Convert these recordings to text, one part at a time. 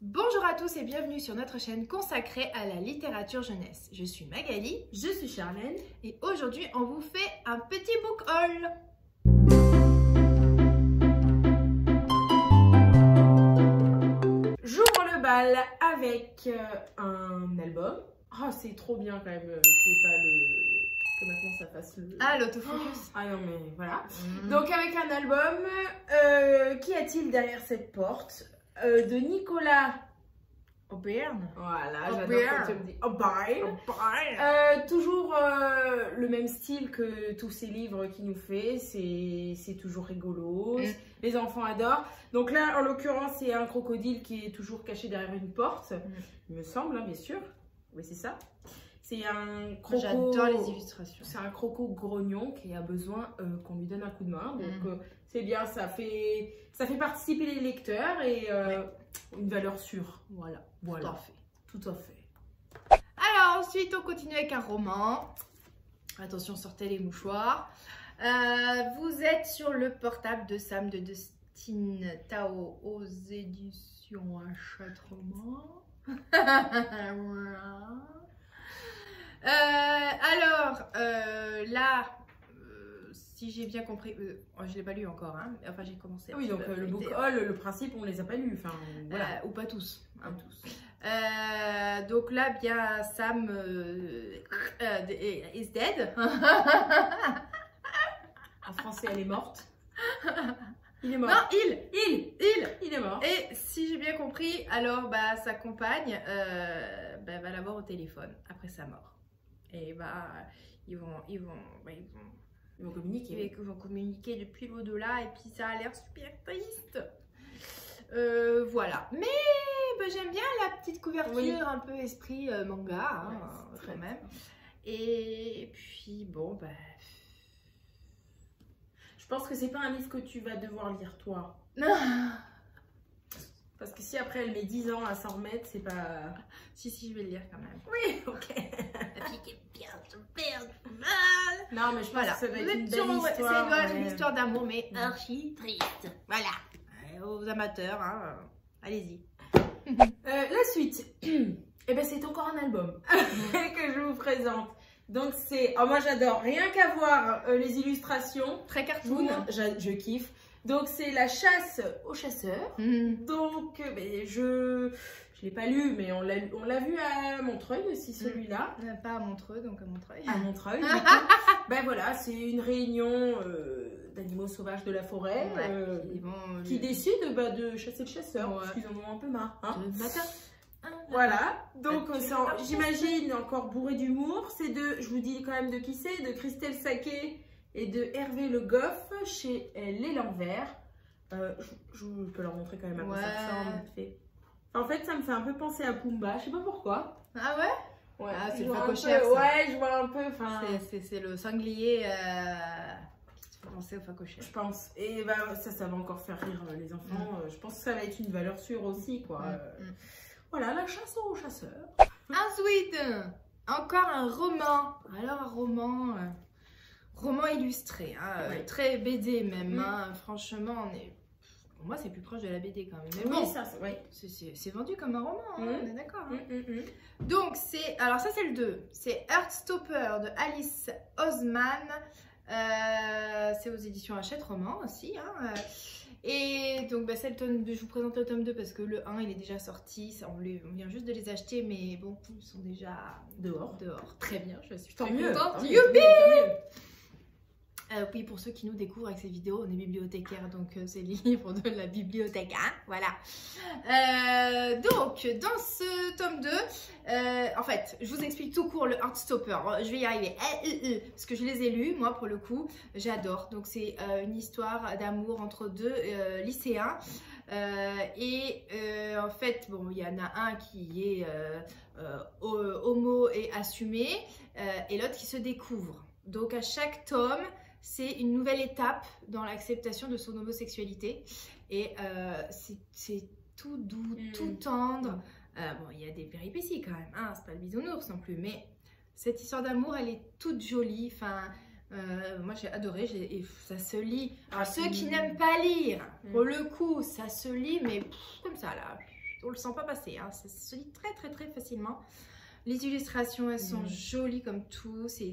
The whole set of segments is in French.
Bonjour à tous et bienvenue sur notre chaîne consacrée à la littérature jeunesse. Je suis Magali Je suis Charlène. et aujourd'hui on vous fait un petit book haul. J'ouvre le bal avec euh, un album. Ah, c'est trop bien quand même euh, qu'il n'y ait pas le. que maintenant ça fasse le. Ah, l'autofocus. Ah non, mais voilà. Mm. Donc, avec un album, euh, qu'y a-t-il derrière cette porte? Euh, De Nicolas. Auberne. Voilà, j'adore quand tu me dis. Auberne. Euh, toujours euh, le même style que tous ces livres qu'il nous fait, c'est toujours rigolo, Mm. les enfants adorent. Donc là, en l'occurrence, c'est un crocodile qui est toujours caché derrière une porte, Mm. il me semble, hein, bien sûr. Oui, c'est ça. C'est un croco. J'adore les illustrations. C'est un croco grognon qui a besoin euh, qu'on lui donne un coup de main. Donc Mm. C'est bien, ça fait, ça fait participer les lecteurs et euh, une valeur sûre. Voilà, voilà, Tout à fait. tout à fait. Alors ensuite on continue avec un roman. Attention, sortez les mouchoirs. Euh, vous êtes sur le portable de Sam de Dustin Tao aux éditions Hachette Roman. Voilà. Euh, alors euh, là, si j'ai bien compris, euh, oh, je l'ai pas lu encore, hein. enfin j'ai commencé. Oui, donc à euh, le book haul, le principe, on les a pas lus. Enfin, voilà. Euh, ou pas tous. hein. Pas tous. Euh, donc là, bien Sam is dead. En français, elle est morte. Il est mort. non, il, il, il. il est mort. Et si j'ai bien compris, alors bah sa compagne bah, va l'avoir au téléphone après sa mort. Et bah ils vont, ils vont, bah, ils vont, Ils vont communiquer. ils vont communiquer depuis l'au-delà et puis ça a l'air super triste. Euh, voilà. Mais bah, j'aime bien la petite couverture, Oui. un peu esprit euh, manga, hein, Ouais, euh, quand même. Et puis bon, bah. Je pense que c'est pas un livre que tu vas devoir lire toi. Parce que si après elle met 10 ans à s'en remettre, c'est pas. si, si, je vais le lire quand même. Oui, ok. Bien, super mal. Non, mais je pense Voilà. que ça va être une belle histoire. C'est une histoire d'amour, mais Mm. archi triste. Voilà. Euh, Aux amateurs, hein, euh, allez-y. Euh, la suite, eh ben, c'est encore un album que je vous présente. Donc c'est, oh, moi j'adore, rien qu'à voir euh, les illustrations, Très cartoon. je, je kiffe. Donc c'est la chasse aux chasseurs. Mm. Donc euh, ben, je, je l'ai pas lu, mais on l'a, vu à Montreuil aussi celui-là. Euh, Pas à Montreux, donc à Montreuil. À Montreuil. ben voilà, c'est une réunion euh, d'animaux sauvages de la forêt Ouais, euh, qui vont qui décident bah, de chasser le chasseur Ouais. parce qu'ils en ont un peu marre. hein. Matin. Voilà, donc Ah, j'imagine encore bourré d'humour. C'est de, je vous dis quand même de qui c'est, de Christelle Saquet et de Hervé Le Goff chez euh, L'élan vert. Euh, je, je peux leur montrer quand même à quoi ça Ouais. ressemble. vite fait. En fait, ça me fait un peu penser à Pumba, je sais pas pourquoi. Ah ouais? Ouais, Ah, c'est le peu- ça. Ouais, je vois un peu. C'est- le sanglier euh, qui te fait penser au facochère. je pense. Et bah, ça, ça va encore faire rire euh, les enfants. Euh, Je pense que ça va être une valeur sûre aussi, quoi. Euh, Mm. Voilà, la chasse aux chasseurs. Ensuite, encore un roman. Alors un roman, euh, roman illustré, hein, euh, Ouais. très BD même. Mm. hein. Franchement, on est. Pour moi, c'est plus proche de la BD quand même. Mais Oui, bon, ça, c'est- vendu comme un roman, hein, Mm. on est d'accord. Mm. Donc, c'est. Alors, ça, c'est le 2. C'est Heartstopper de Alice Osman. Euh, c'est aux éditions Hachette Roman aussi. hein, euh. Et donc, bah, c'est le tome 2. Je vous présente le tome 2 parce que le 1, il est déjà sorti. Ça, on, les- on vient juste de les acheter, mais bon, ils sont déjà Dehors. dehors. Très bien, je suis Tant très mieux. contente. tant mieux, Youpi tant mieux. Euh, oui, pour ceux qui nous découvrent avec ces vidéos, on est bibliothécaire, donc euh, c'est les livres de la bibliothèque, hein, voilà. Euh, donc, dans ce tome 2, euh, en fait, je vous explique tout court le Heartstopper, je vais y arriver, Eh, eh, eh, parce que je les ai lus, moi pour le coup, j'adore. Donc c'est une histoire d'amour entre deux lycéens. Et en fait, bon, il y en a un qui est homo et assumé, et l'autre qui se découvre. Donc à chaque tome, c'est une nouvelle étape dans l'acceptation de son homosexualité. Et euh, c'est- tout doux, Mm. tout tendre. Euh, bon, il y a des péripéties quand même, hein, c'est pas le bisounours non plus, mais cette histoire d'amour, elle est toute jolie. Enfin, euh, moi j'ai adoré, et ça se lit. Alors, Ah, ceux qui mm. n'aiment pas lire, Mm. pour le coup, ça se lit, mais pff, comme ça là. on le sent pas passer. Hein. Ça se lit très très très facilement. Les illustrations, elles sont Mhm. jolies comme tout. C'est,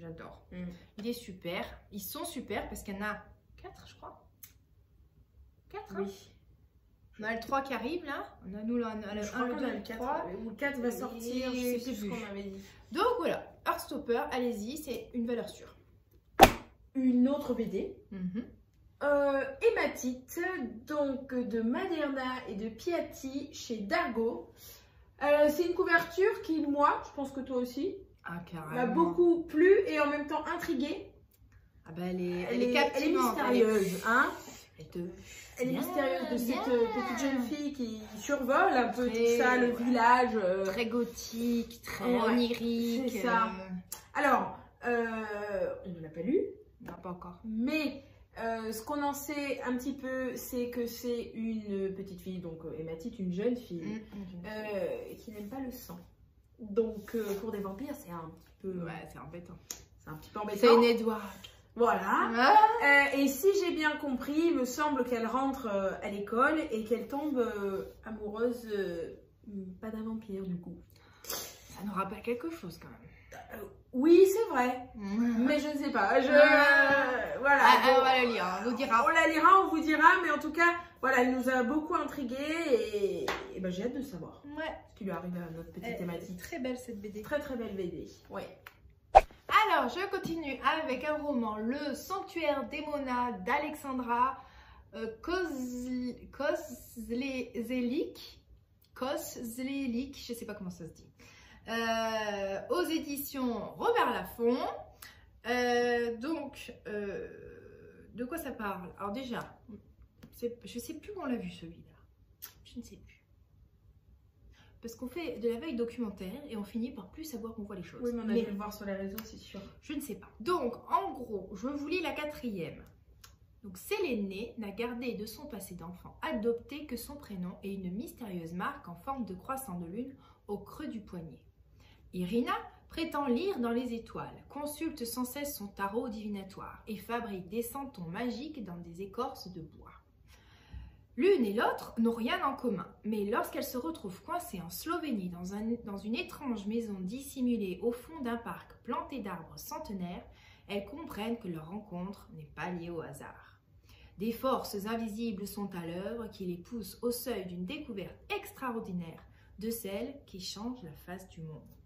j'adore. Mm. Il est super. Ils sont super parce qu'il y en a 4, je crois. 4, hein Oui. On a le 3 qui arrive là. On a nous le 1, le Je crois 1, le qu'on 2, a le le 4. 3. Ou le 4 va sortir, je sais plus ce qu'on plus. avait dit. Donc voilà, Heartstopper, allez-y, c'est une valeur sûre. Une autre BD. Mhm. Euh, hématite, donc de Maderna et de Piatti chez Dargo. Euh, c'est une couverture qui, moi, je pense que toi aussi, Ah, m'a beaucoup plu et en même temps intriguée. Ah bah, elle est, Elle, est, elle est captivante. mystérieuse, hein Elle, te... Elle est mystérieuse de cette euh, petite jeune fille qui survole un peu Très, tout ça, le ouais. village. euh. Très gothique, très Ouais, onirique. c'est ça. euh, Alors, on ne l'a pas lu, Non, pas encore. mais euh, ce qu'on en sait un petit peu, c'est que c'est une petite fille, donc euh, hématite, une jeune fille, Mm. euh, qui n'aime pas le sang. Donc, euh, pour des vampires, c'est un petit peu, Ouais, c'est embêtant. c'est un petit peu C'est embêtant. une Edouard. Voilà. Ah, et si j'ai bien compris, il me semble qu'elle rentre à l'école et qu'elle tombe amoureuse, pas d'un vampire du coup. ça nous rappelle quelque chose quand même. Oui, c'est vrai, mais je ne sais pas. Je... Voilà. Ah, bon. on va le lire, on vous dira. On la lira, on vous dira, mais en tout cas, voilà, elle nous a beaucoup intrigués et, et ben, j'ai hâte de savoir Ouais. ce qui lui arrive à notre petite est thématique. très belle cette BD. Très très belle BD. Ouais. Alors, je continue avec un roman, Le Sanctuaire d'Emona d'Alexandra euh, Kozl- Kozlelik. Kozlelik, je ne sais pas comment ça se dit. Euh, aux éditions Robert Laffont. Euh, donc, euh, de quoi ça parle? Alors déjà, je ne sais plus où on l'a vu celui-là. Je ne sais plus. Parce qu'on fait de la veille documentaire et on finit par plus savoir qu'on voit les choses. Oui, mais on a Mais- dû le voir sur les réseaux, c'est sûr. je ne sais pas. Donc, en gros, je vous lis la quatrième. Donc, Sélénée n'a gardé de son passé d'enfant adopté que son prénom et une mystérieuse marque en forme de croissant de lune au creux du poignet. Irina prétend lire dans les étoiles, consulte sans cesse son tarot divinatoire et fabrique des santons magiques dans des écorces de bois. L'une et l'autre n'ont rien en commun, mais lorsqu'elles se retrouvent coincées en Slovénie dans une étrange maison dissimulée au fond d'un parc planté d'arbres centenaires, elles comprennent que leur rencontre n'est pas liée au hasard. Des forces invisibles sont à l'œuvre qui les poussent au seuil d'une découverte extraordinaire de celle qui change la face du monde.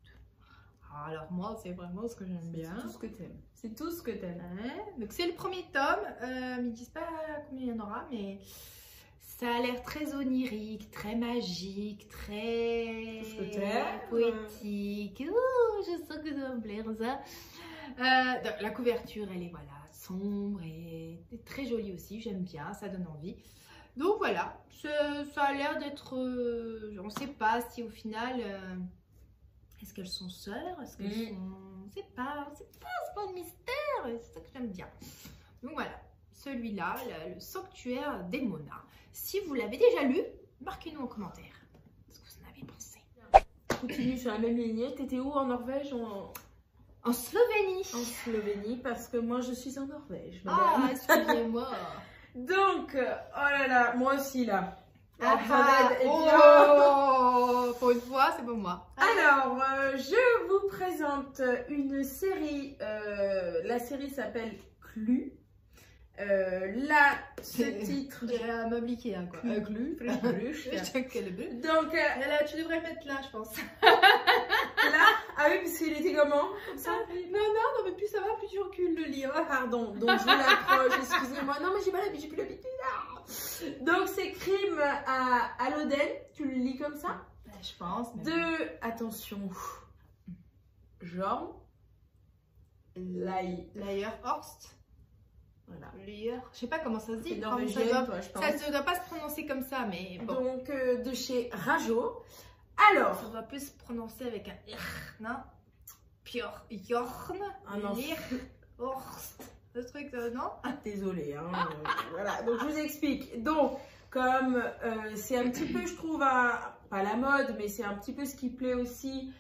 Alors moi, c'est vraiment ce que j'aime bien. C'est tout ce que t'aimes. C'est tout ce que t'aimes. Ouais, donc c'est le premier tome. Euh, ils disent pas combien il y en aura, mais ça a l'air très onirique, très magique, très Tout ce que t'aimes. poétique. Ouh, je sens que ça va me plaire ça. Euh, la couverture, elle est voilà sombre et très jolie aussi. J'aime bien, ça donne envie. Donc voilà, ça, ça a l'air d'être. euh, on ne sait pas si au final. euh, est-ce qu'elles sont sœurs? Est-ce qu'elles Mm. sont. On sait pas, on sait pas, c'est pas de mystère, c'est ça que j'aime bien. Donc voilà, celui-là, le, sanctuaire d'Emona. Si vous l'avez déjà lu, marquez-nous en commentaire ce que vous en avez pensé. Continue sur la même lignée. T'étais où en Norvège? En... En Slovénie en Slovénie parce que moi je suis en Norvège. Ah, excusez-moi Donc, euh, oh là là, moi aussi là. Ah, ah, oh, Pour une fois, c'est pour moi. Alors, euh, je vous présente une série. euh, la série s'appelle Clu. Euh, là, ce titre. Un meuble Ikea, quoi. Clu. Un clu. Donc euh, Là, tu devrais mettre là, je pense. là, ah oui, parce qu'il était comment? Comme ça Non, non, non, mais plus ça va, plus tu recules le livre. Pardon, donc je l'approche, excusez-moi. Non, mais j'ai pas l'habitude, j'ai plus l'habitude. ah. Donc c'est Crime à, à l'Oden, tu le lis comme ça? Bah, je pense. Mais De, attention. Layer Horst. Voilà. Layer. Je sais pas comment ça se dit. Ça, doit... toi, je pense. ça ne doit pas se prononcer comme ça, mais bon. Donc euh, de chez Rajo. Alors, Ça doit plus se prononcer avec un R, non? Ah non. Lir, Horst. Ce truc, euh, non? Désolé, hein, euh, voilà. Donc je vous explique. Donc, comme euh, c'est un petit peu, je trouve, un- pas la mode, mais c'est un petit peu ce qui plaît aussi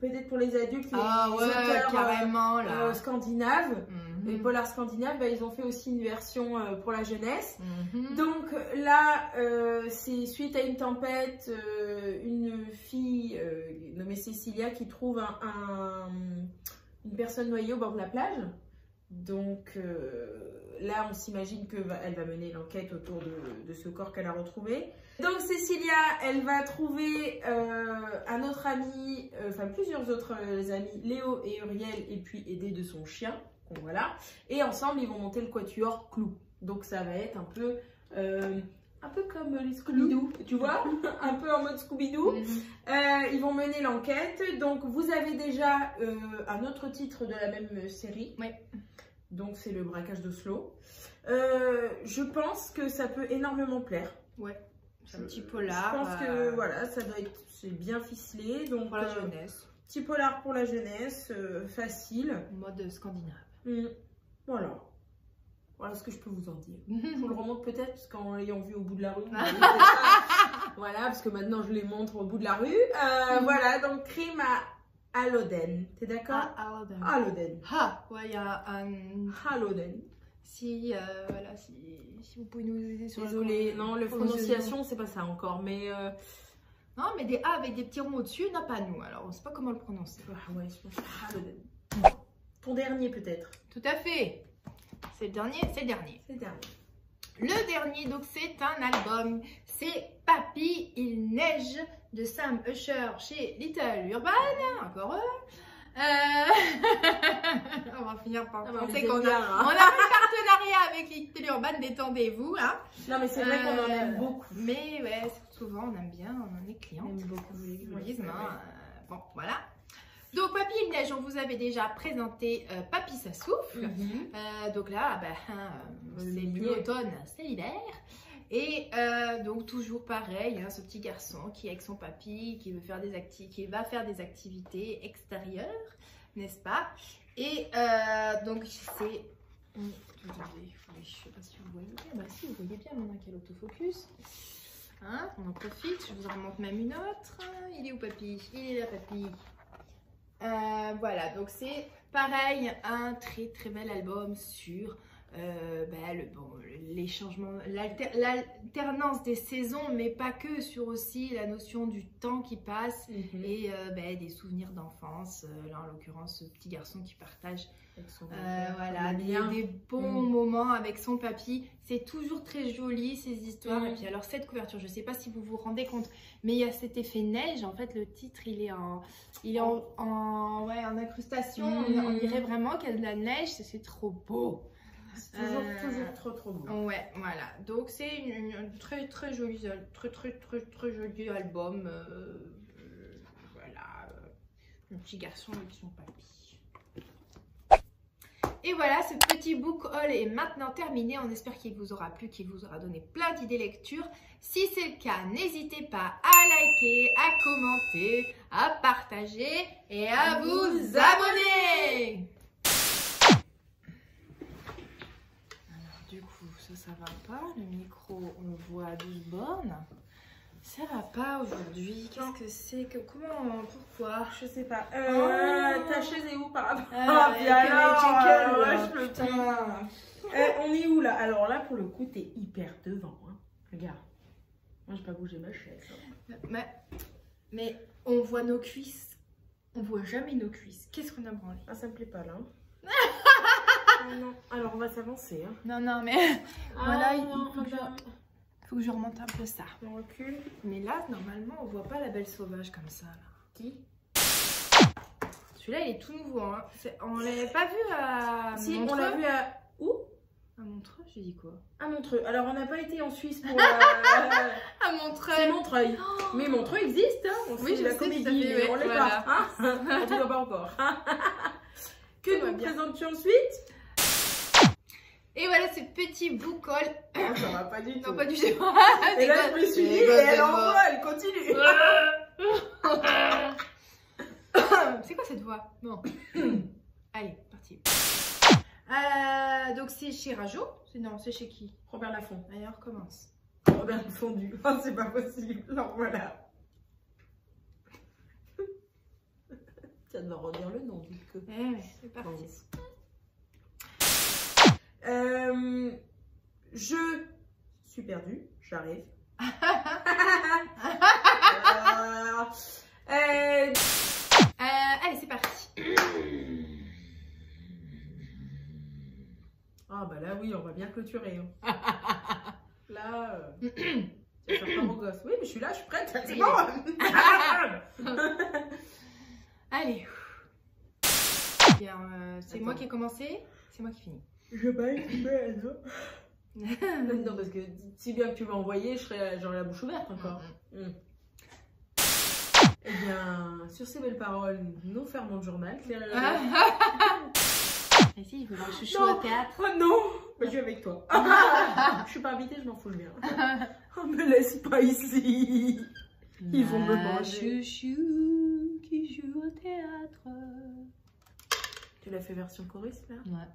peut-être pour les adultes, les, Ah les ouais, auteurs euh, carrément euh, là. scandinaves, Mhm. les polars scandinaves, bah, ils ont fait aussi une version euh, pour la jeunesse. Mhm. Donc là, euh, c'est suite à une tempête, euh, une fille nommée Cécilia qui trouve un, un- une personne noyée au bord de la plage. Donc là, on s'imagine qu'elle va, mener l'enquête autour de, de ce corps qu'elle a retrouvé. Donc Cécilia, elle va trouver euh, un autre ami, euh, enfin plusieurs autres amis, Léo et Uriel, et puis aidé de son chien. Donc voilà. Et ensemble, ils vont monter le quatuor Clou. Donc ça va être un peu, euh, un peu comme les Scooby-Doo, tu vois Un peu en mode Scooby-Doo. Mhm. Euh, ils vont mener l'enquête. Donc vous avez déjà euh, un autre titre de la même série. Ouais. Donc c'est le braquage d'Oslo. Euh, je pense que ça peut énormément plaire. C'est un petit polar. Je pense que voilà, ça doit être c'est bien ficelé. Donc pour la jeunesse, petit polar pour la jeunesse, facile. mode scandinave. Mm. Voilà. Voilà ce que je peux vous en dire. Je vous le remonte peut-être parce qu'en l'ayant vu au bout de la rue. voilà, parce que maintenant je les montre au bout de la rue. Euh, Mm. Voilà, donc crime à Haloden. T'es d'accord Ah, Alden. Haloden. Ah, ouais, il y a un. Haloden. Si, euh, voilà, si, si vous pouvez nous aider sur Désolée, non, le prononciation. c'est pas ça encore, mais. euh, Non, mais des A avec des petits ronds au-dessus, non, pas nous. Alors, on sait pas comment le prononcer. ah ouais, je pense que Haloden. Ton dernier peut-être. Tout à fait. C'est le dernier, c'est le dernier. C'est le dernier. Le dernier, donc, c'est un album. C'est Papy, il neige de Sam Usher chez Little Urban. Encore eux. Euh, on va finir par Ah bah, penser qu'on a, bien, hein. on a un partenariat avec Little Urban. Détendez-vous. Hein. Non, mais c'est vrai qu'on en aime Euh, beaucoup. Mais ouais, souvent on aime bien, on est clients. On aime beaucoup Tourisme, hein, euh, bon, voilà. Donc, Papy il neige, on vous avait déjà présenté euh, Papy ça souffle. Mhm. Euh, donc là, bah, hein, Le c'est plus l'automne, c'est l'hiver. Et euh, donc toujours pareil, hein, ce petit garçon qui est avec son papy, qui veut faire des qui va faire des activités extérieures, n'est-ce pas? Et euh, donc c'est, je sais pas si vous voyez bien, bah si vous voyez bien maintenant qu'il y a l'autofocus. Hein, on en profite, je vous en remonte même une autre. Il est où papy? Il est là papy. Euh, voilà, donc c'est pareil, un très très bel album sur euh, bah, le, bon, les changements, l'alter- l'alternance des saisons, mais pas que, sur aussi la notion du temps qui passe Mhm. et euh, bah, des souvenirs d'enfance. Euh, là, en l'occurrence, ce petit garçon qui partage son voilà, des, bons Mm. moments avec son papy. C'est toujours très joli ces histoires. Mm. Et puis alors cette couverture, je ne sais pas si vous vous rendez compte, mais il y a cet effet neige. En fait, le titre, il est en, il est en, en, ouais, en incrustation. On, on dirait vraiment qu'il y a de la neige. C'est trop beau. Toujours, Euh, toujours trop trop beau. Ouais, voilà. Donc c'est une très très joli, très très très très joli album. euh, euh, voilà, un petit garçon avec son papy. Et voilà, ce petit book haul est maintenant terminé. On espère qu'il vous aura plu, qu'il vous aura donné plein d'idées lecture. Si c'est le cas, n'hésitez pas à liker, à commenter, à partager et à vous abonner. Alors du coup, ça, va pas. Le micro, on le voit à 12 bornes. Ça va pas aujourd'hui. Qu'est-ce que c'est que Comment Pourquoi? Je sais pas. Euh, Oh. Ta chaise est où par rapport Ah, alors, jingles, euh, là. ouais, je peux Putain. Euh, on est où là? Alors là, pour le coup, t'es hyper devant. Hein. Regarde. Moi, j'ai pas bougé ma chaise. hein. Mais, mais on voit nos cuisses. On voit jamais nos cuisses. Qu'est-ce qu'on a branlé? Ah, ça me plaît pas là. Ah, non. Alors, on va s'avancer. Hein. Non, non, mais Voilà, Ah, il- non, il faut que je- regarde. faut que je remonte un peu ça. On recule. Mais là, normalement, on voit pas la belle sauvage comme ça. Là. Qui? Celui-là, il est tout nouveau. Hein. On l'avait pas vu à Si, Montreux. on l'a vu à. Où? À Montreux, j'ai dit quoi? À Montreux. Alors, on n'a pas été en Suisse pour. euh, À Montreux. C'est Montreuil. Mais Montreux existe, hein. On Oui, je la sais, comédie, mais ouais, on l'est voilà. pas. Hein on ne voit pas encore. que nous présentes-tu ensuite? Et voilà ce petit. Non, ça va pas du tout. Non, pas du tout. Et là, je me suis dit, et elle envoie, elle continue. c'est quoi cette voix? Non. Allez, parti. Euh, donc c'est chez Rajo. Non, c'est chez qui? Robert Laffont. Allez, on recommence. Robert Fondu. Oh, c'est pas possible. Alors voilà. personne va redire le nom. vu que- Eh ouais, c'est parti. Euh, je suis perdue, j'arrive. Euh, euh, allez, c'est parti. Ah bah là oui, on va bien clôturer. hein. Là, euh, ça peur aux gosses. Oui, mais je suis là, je suis prête. C'est bon. Allez. Bien, euh, c'est moi qui ai commencé, c'est moi qui finis. Je baille, je baille, Non, parce que si bien que tu m'as envoyé, je serais j'aurais la bouche ouverte encore. Mm. Eh bien, sur ces belles paroles, nous fermons le journal. Claire et Laurent. Et si, il faut voir le chouchou Non. au théâtre. Oh non bah, Je suis avec toi. je suis pas invitée, je m'en fous bien. Oh, me laisse pas ici. Ils vont me Ma manger. chouchou qui joue au théâtre. Tu l'as fait version chorus là? Ouais.